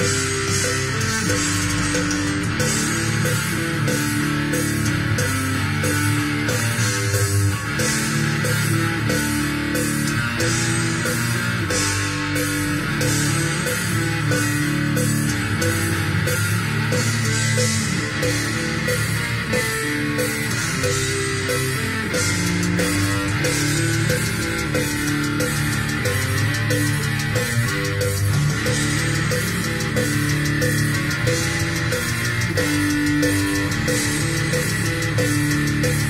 Thank Thank you.